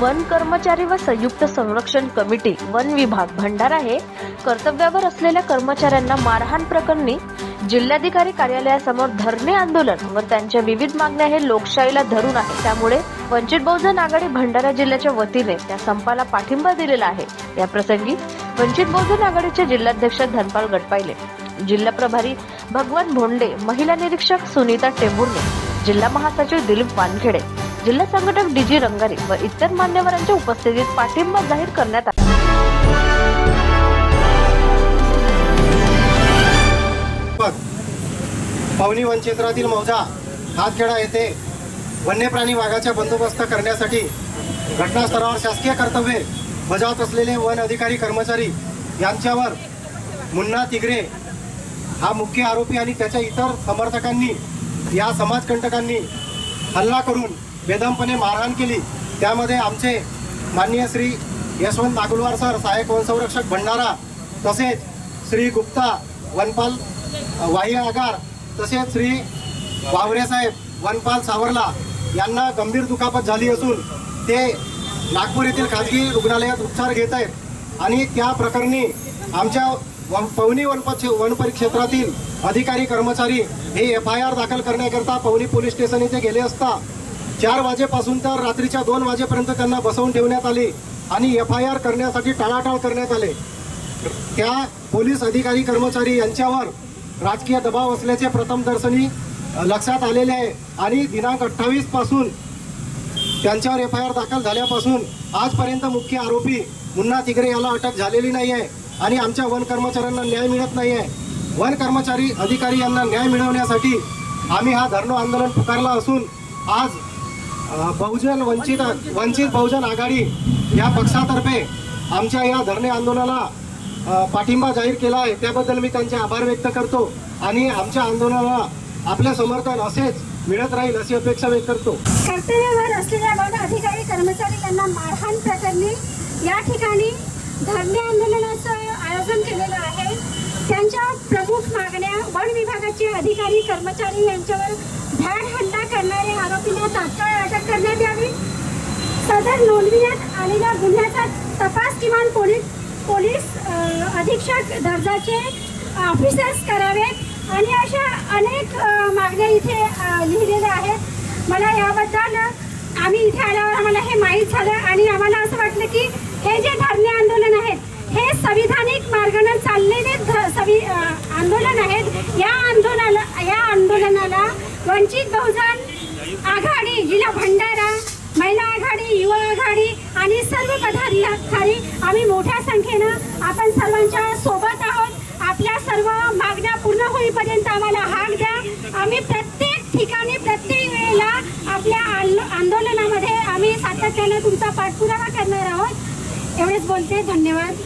One कर्मचारी व संयुक्त संरक्षण कमिटी वन विभाग भंडारा हे कर्तव्यावर असलेल्या कर्मचाऱ्यांना मारहाण प्रकरणी जिल्हाधिकारी कार्यालयासमोर धरणे आंदोलन व त्यांच्या विविध मागण्या हे लोकशाहीला धरून आहे. त्यामुळे वंचित बहुजन आघाडी भंडारा जिल्ह्याच्या वतीने त्या संपाला पाठिंबा दिलेला आहे. या प्रसंगी वंचित बहुजन आघाडीचे जिल्हाध्यक्ष धनपाल गटपाईले जिल्हा प्रभारी भगवान भोंडे महिला निरीक्षक सुनीता टेंभुर्णे जिल्हा महासचिव दिलीप वानखेडे जिल्हा संघटक डी जी रंगारी व इतर मान्यवरांच्या उपस्थितीत पाठिंबा जाहीर करण्यात आला. पावनी वन क्षेत्रातील मौजा हातखेडा येथे वन्यप्राणी वाघाचा बंदोबस्त करण्यासाठी घटनास्थळावर शासकीय कर्तव्ये बजावत असलेले वन अधिकारी कर्मचारी यांच्यावर मुन्ना तिगरे हा मुख्य आरोपी आणि त्याच्या इतर समर्थकांनी या समाजकंटकांनी हल्ला करून बेदमपणे मारहाण केली. त्यामध्ये आमचे माननीय श्री यशवंत नागुलवार सर सहाय्यक वनसंरक्षक भंडारा तसेच श्री गुप्ता वनपाल वाह्य आगार तसेच श्री वावरे साहेब वनपाल सावरला यांना गंभीर दुखापत झाली असून ते नागपूर येथील खाजगी रुग्णालयात उपचार घेत आहेत. आणि त्या प्रकरणी आमच्या वन- पवनी वनपक्षे वनपरिक्षेत्रातील अधिकारी कर्मचारी हे एफ आय आर दाखल करण्याकरता पवनी पोलीस स्टेशन येथे गेले असता चार वाजेपासून तर रात्रीच्या दोन वाजेपर्यंत त्यांना बसवून ठेवण्यात आले आणि एफ आय आर करण्यासाठी टाळाटाळ करण्यात आले. त्या पोलीस अधिकारी कर्मचारी यांच्यावर राजकीय दबाव असल्याचे प्रथमदर्शनी लक्षात आलेले आहे. आणि दिनांक अठ्ठावीसपासून त्यांच्यावर एफ आय आर दाखल झाल्यापासून आजपर्यंत मुख्य आरोपी मुन्ना तिगरे याला अटक झालेली नाही आहे आणि आमच्या वन कर्मचाऱ्यांना न्याय मिळत नाही आहे. वन कर्मचारी अधिकारी यांना न्याय मिळवण्यासाठी आम्ही हा धरणं आंदोलन पुकारला असून आज बहुजन वंचित वंचित बहुजन आघाडी या पक्षातर्फे आमच्या या धरणे आंदोलनाला पाठिंबा जाहीर केला आहे. त्याबद्दल मी त्यांचे आभार व्यक्त करतो आणि आमच्या आंदोलनाला आपले समर्थन असेच मिळत राहील अशी अपेक्षा व्यक्त करतो. कर्तव्यावर असलेल्या वन अधिकारी कर्मचारी यांना मारहाण प्रकरणी या ठिकाणी धरणे आंदोलनाचं आयोजन केलेलं आहे. त्यांच्या प्रमुख मागण्या वन विभागाचे अधिकारी कर्मचारी यांच्यावर भ्याड हल्ला करणाऱ्या आरोपींना तात्काळ अटक करण्यात यावी. सदर नोंदविण्यात आलेल्या गुन्ह्याचा तपास किमान पोलीस पोलीस अधीक्षक दर्जाचे ऑफिसर्स करावेत आणि अशा अनेक मागण्या इथे लिहिलेल्या आहेत. मला याबद्दल आम्ही इथे आल्यावर आम्हाला हे माहीत झालं आणि आम्हाला असं वाटलं की हे जे धरणे आंदोलन आहेत हे संविधानिक मार्गाने चाललेले ध- संवि आंदोलन आहेत या वंचित बहुजन आघाडी जिल्हा भंडारा महिला आघाडी युवा आघाडी आणि सर्व पदाधिकारी आम्ही मोठ्या संख्येनं आपण सर्वांच्या सोबत आहोत. आपल्या सर्व मागण्या पूर्ण होईपर्यंत आम्हाला हाक द्या. आम्ही प्रत्येक ठिकाणी प्रत्येक वेळेला आपल्या आंदो- आंदोलनामध्ये आम्ही सातत्यानं तुमचा पाठपुरावा करणार आहोत. एवढेच बोलते. धन्यवाद.